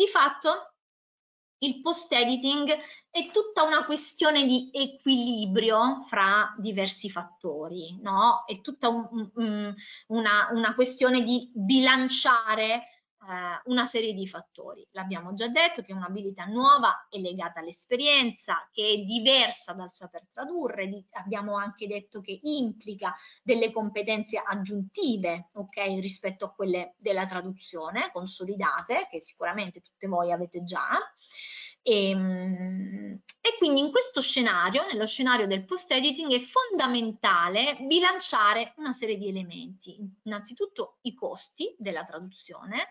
Di fatto il post editing è tutta una questione di equilibrio fra diversi fattori, no? È tutta un, un, una, una, questione di bilanciare eh, una serie di fattori. L'abbiamo già detto che un'abilità nuova è legata all'esperienza, che è diversa dal saper tradurre, di, abbiamo anche detto che implica delle competenze aggiuntive, ok, rispetto a quelle della traduzione, consolidate, che sicuramente tutte voi avete già. E, ehm, quindi in questo scenario, nello scenario del post editing, è fondamentale bilanciare una serie di elementi. Innanzitutto i costi della traduzione.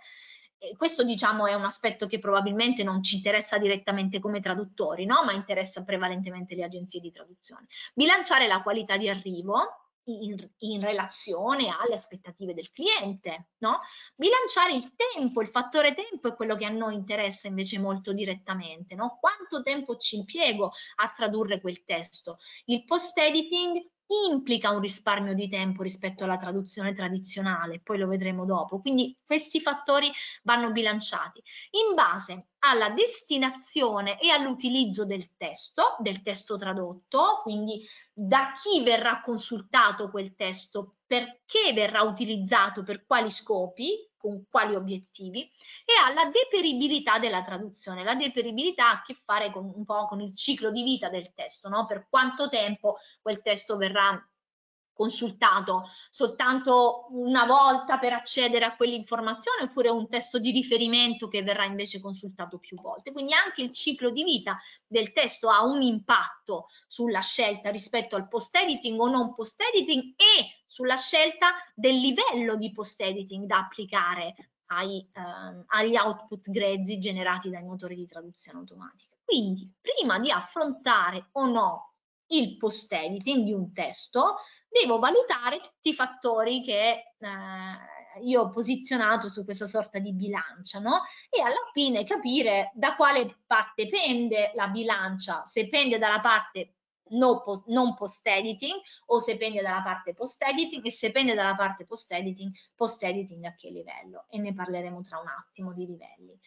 Questo diciamo è un aspetto che probabilmente non ci interessa direttamente come traduttori, no? ma interessa prevalentemente le agenzie di traduzione. Bilanciare la qualità di arrivo, in, in, relazione alle aspettative del cliente, no? Bilanciare il tempo, il fattore tempo è quello che a noi interessa invece molto direttamente, no? Quanto tempo ci impiego a tradurre quel testo? Il post editing implica un risparmio di tempo rispetto alla traduzione tradizionale, poi lo vedremo dopo. Quindi questi fattori vanno bilanciati in base alla destinazione e all'utilizzo del testo, del testo tradotto, quindi da chi verrà consultato quel testo, perché verrà utilizzato, per quali scopi, con quali obiettivi e alla deperibilità della traduzione. La deperibilità ha a che fare con, un po' con il ciclo di vita del testo, no? per quanto tempo quel testo verrà consultato soltanto una volta per accedere a quell'informazione oppure un testo di riferimento che verrà invece consultato più volte. Quindi anche il ciclo di vita del testo ha un impatto sulla scelta rispetto al post editing o non post editing e sulla scelta del livello di post editing da applicare ai, ehm, agli output grezzi generati dai motori di traduzione automatica. Quindi prima di affrontare o no il post editing di un testo, devo valutare tutti i fattori che eh, io ho posizionato su questa sorta di bilancia, no? E alla fine capire da quale parte pende la bilancia, se pende dalla parte no non post editing o se pende dalla parte post editing e se pende dalla parte post editing, post editing a che livello e ne parleremo tra un attimo di livelli.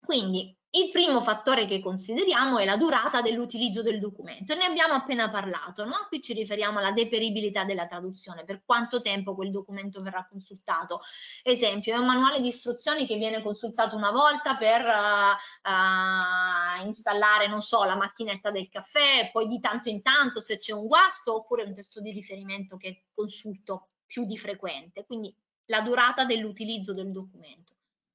Quindi il primo fattore che consideriamo è la durata dell'utilizzo del documento ne abbiamo appena parlato, no? Qui ci riferiamo alla deperibilità della traduzione, per quanto tempo quel documento verrà consultato. Esempio, è un manuale di istruzioni che viene consultato una volta per uh, uh, installare, non so, la macchinetta del caffè, poi di tanto in tanto se c'è un guasto, oppure un testo di riferimento che consulto più di frequente, quindi la durata dell'utilizzo del documento.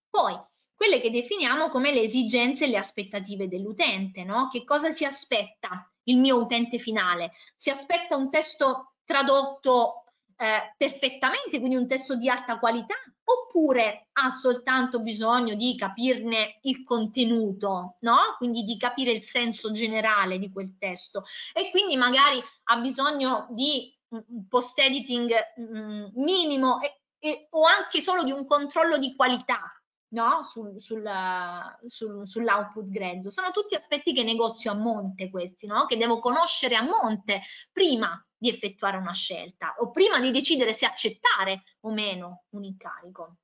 Poi, quelle che definiamo come le esigenze e le aspettative dell'utente, no? Che cosa si aspetta il mio utente finale? Si aspetta un testo tradotto eh, perfettamente, quindi un testo di alta qualità, oppure ha soltanto bisogno di capirne il contenuto, no? Quindi di capire il senso generale di quel testo e quindi magari ha bisogno di un post editing mm, minimo e, e, o anche solo di un controllo di qualità no? sul, sul, sul, sull'output grezzo. Sono tutti aspetti che negozio a monte questi, no? che devo conoscere a monte prima di effettuare una scelta o prima di decidere se accettare o meno un incarico.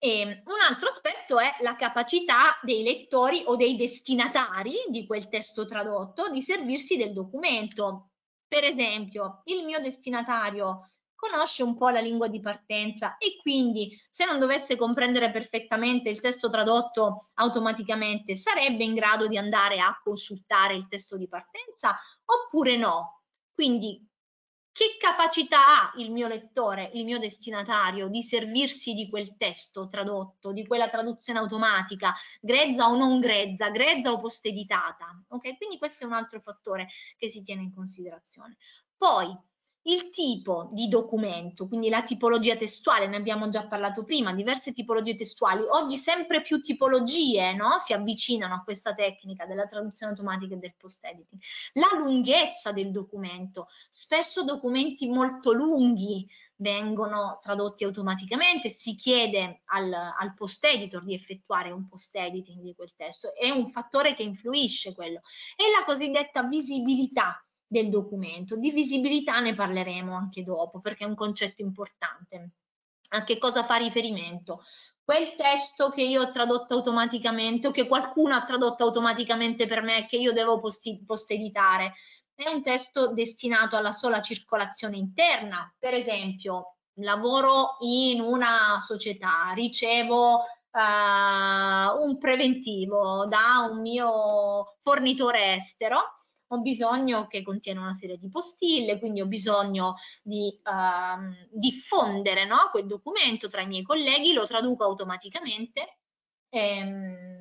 E un altro aspetto è la capacità dei lettori o dei destinatari di quel testo tradotto di servirsi del documento. Per esempio, il mio destinatario conosce un po' la lingua di partenza e quindi se non dovesse comprendere perfettamente il testo tradotto automaticamente sarebbe in grado di andare a consultare il testo di partenza oppure no. Quindi che capacità ha il mio lettore, il mio destinatario di servirsi di quel testo tradotto, di quella traduzione automatica, grezza o non grezza, grezza o posteditata. Ok, quindi questo è un altro fattore che si tiene in considerazione. Poi il tipo di documento, quindi la tipologia testuale, ne abbiamo già parlato prima, diverse tipologie testuali, oggi sempre più tipologie no? si avvicinano a questa tecnica della traduzione automatica e del post editing. La lunghezza del documento, spesso documenti molto lunghi vengono tradotti automaticamente, si chiede al, al post editor di effettuare un post editing di quel testo, è un fattore che influisce quello, e la cosiddetta visibilità del documento. Di visibilità ne parleremo anche dopo perché è un concetto importante. A che cosa fa riferimento? quel testo che io ho tradotto automaticamente o che qualcuno ha tradotto automaticamente per me che io devo post, post editare è un testo destinato alla sola circolazione interna. Per esempio, lavoro in una società, ricevo uh, un preventivo da un mio fornitore estero ho bisogno che contiene una serie di postille, quindi ho bisogno di uh, diffondere no, quel documento tra i miei colleghi, lo traduco automaticamente ehm,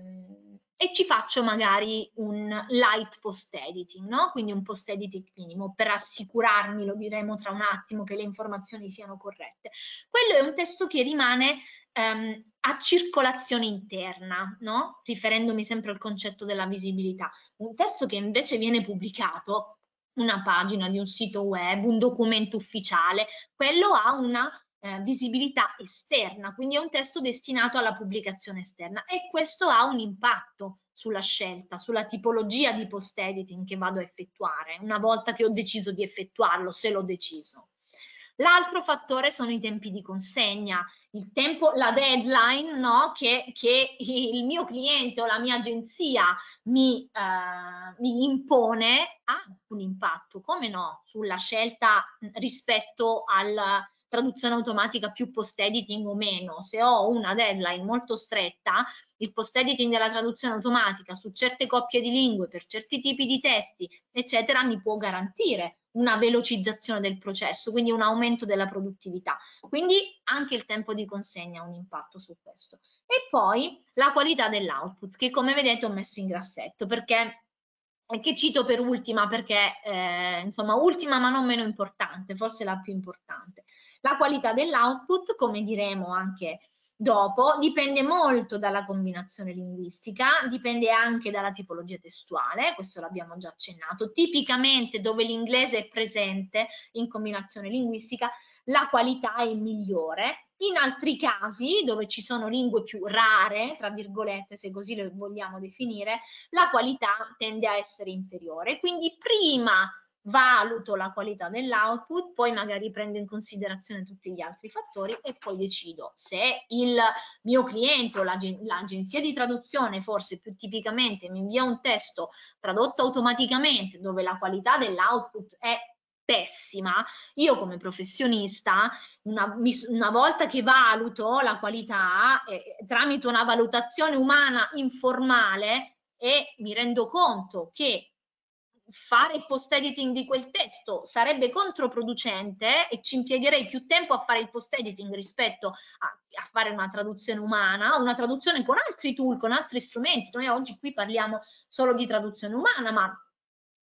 e ci faccio magari un light post editing, no? quindi un post editing minimo per assicurarmi, lo diremo tra un attimo, che le informazioni siano corrette. Quello è un testo che rimane um, a circolazione interna, no? riferendomi sempre al concetto della visibilità. Un testo che invece viene pubblicato, una pagina di un sito web, un documento ufficiale, quello ha una eh, visibilità esterna, quindi è un testo destinato alla pubblicazione esterna e questo ha un impatto sulla scelta, sulla tipologia di post editing che vado a effettuare, una volta che ho deciso di effettuarlo, se l'ho deciso. L'altro fattore sono i tempi di consegna, il tempo, la deadline no? che, che, il mio cliente o la mia agenzia mi, eh, mi impone ha un impatto, come no, sulla scelta rispetto alla traduzione automatica più post editing o meno. Se ho una deadline molto stretta, il post editing della traduzione automatica su certe coppie di lingue, per certi tipi di testi, eccetera, mi può garantire una velocizzazione del processo, quindi un aumento della produttività. Quindi anche il tempo di consegna ha un impatto su questo. E poi la qualità dell'output, che come vedete ho messo in grassetto, perché che cito per ultima, perché eh, insomma ultima ma non meno importante, forse la più importante. La qualità dell'output, come diremo anche Dopo dipende molto dalla combinazione linguistica, dipende anche dalla tipologia testuale, questo l'abbiamo già accennato. Tipicamente dove l'inglese è presente in combinazione linguistica, la qualità è migliore. In altri casi, dove ci sono lingue più rare, tra virgolette, se così le vogliamo definire, la qualità tende a essere inferiore. Quindi prima valuto la qualità dell'output, poi magari prendo in considerazione tutti gli altri fattori e poi decido se il mio cliente o l'agenzia di traduzione forse più tipicamente mi invia un testo tradotto automaticamente dove la qualità dell'output è pessima, io come professionista, una, una volta che valuto la qualità eh, tramite una valutazione umana informale e mi rendo conto che fare il post editing di quel testo sarebbe controproducente e ci impiegherei più tempo a fare il post editing rispetto a, a, fare una traduzione umana, una traduzione con altri tool, con altri strumenti. Noi oggi qui parliamo solo di traduzione umana, ma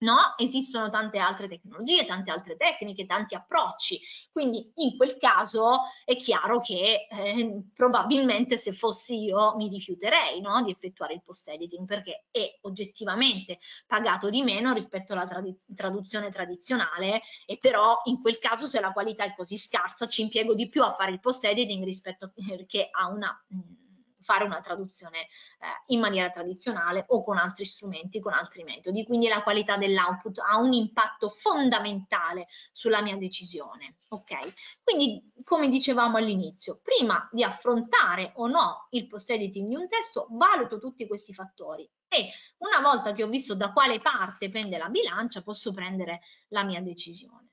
no? Esistono tante altre tecnologie, tante altre tecniche, tanti approcci, quindi in quel caso è chiaro che eh, probabilmente se fossi io mi rifiuterei no? di effettuare il post editing perché è oggettivamente pagato di meno rispetto alla trad traduzione tradizionale e però in quel caso se la qualità è così scarsa ci impiego di più a fare il post editing rispetto che a una mh, fare una traduzione eh, in maniera tradizionale o con altri strumenti, con altri metodi. Quindi la qualità dell'output ha un impatto fondamentale sulla mia decisione. Ok? Quindi, come dicevamo all'inizio, prima di affrontare o no il post editing di un testo, valuto tutti questi fattori e una volta che ho visto da quale parte pende la bilancia, posso prendere la mia decisione.